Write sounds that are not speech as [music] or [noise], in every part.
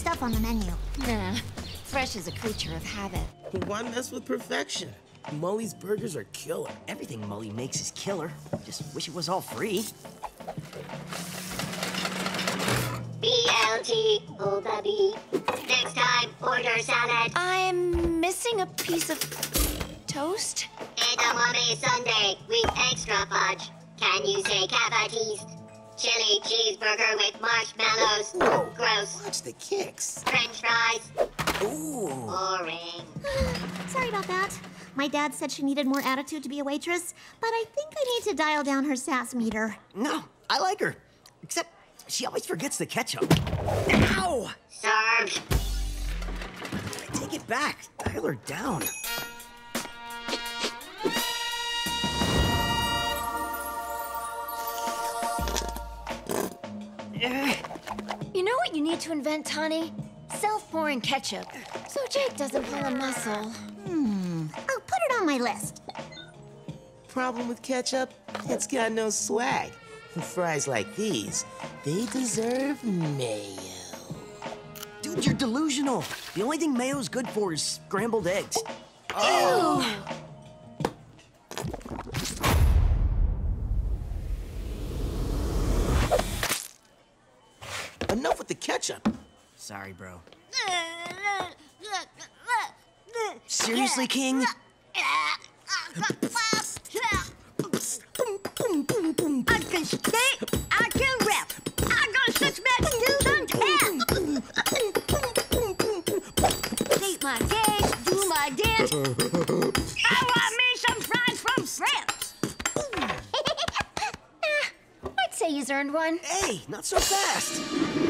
stuff on the menu. Nah, Fresh is a creature of habit. Why mess with perfection? Mully's burgers are killer. Everything Mully makes is killer. Just wish it was all free. BLT, hold the B. Next time, order salad. I'm missing a piece of toast. Edamame sundae with extra fudge. Can you say cavatiste? Chili cheeseburger with marshmallows. Whoa. Gross. Watch the kicks. French fries. Ooh. Boring. [sighs] Sorry about that. My dad said she needed more attitude to be a waitress, but I think I need to dial down her sass meter. No, I like her. Except she always forgets the ketchup. Ow! Served. Take it back. Dial her down. What you need to invent, Tani? Self-pouring ketchup. So Jake doesn't pull a muscle. Hmm, I'll put it on my list. Problem with ketchup? It's got no swag. Fries like these, they deserve mayo. Dude, you're delusional. The only thing mayo's good for is scrambled eggs. Enough with the ketchup. Sorry, bro. Seriously, King? I can skate, I can rap. I got such magnitude on tap. Eat my cake, do my dance. I [laughs] want earned one. Hey, not so fast.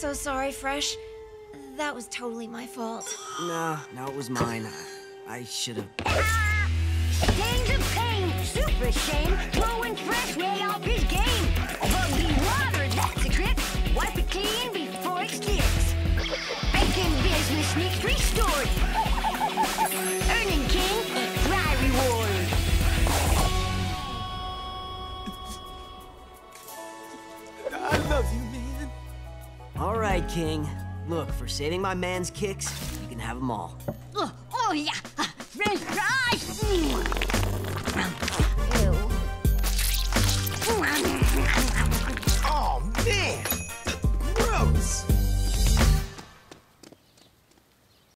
so sorry, Fresh. That was totally my fault. No, no, it was mine. I should have. Gangs of pain, super shame, blowing fresh way off his game. Bubbly water, that's a grip. Wipe it clean before it slips. Bacon business sneaks restored. [laughs] Earning king, fry reward. I love you, man. All right, King. Look, for saving my man's kicks, you can have them all. Oh, oh yeah, French fries. Mm.